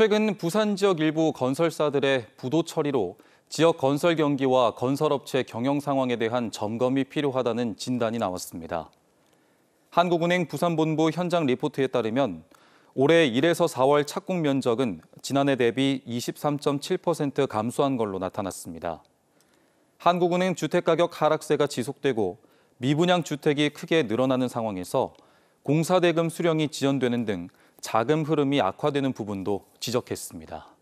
최근 부산 지역 일부 건설사들의 부도 처리로 지역 건설 경기와 건설업체 경영 상황에 대한 점검이 필요하다는 진단이 나왔습니다. 한국은행 부산본부 현장 리포트에 따르면 올해 1에서 4월 착공 면적은 지난해 대비 23.7% 감소한 걸로 나타났습니다. 한국은행 주택가격 하락세가 지속되고 미분양 주택이 크게 늘어나는 상황에서 공사대금 수령이 지연되는 등 자금 흐름이 악화되는 부분도 지적했습니다.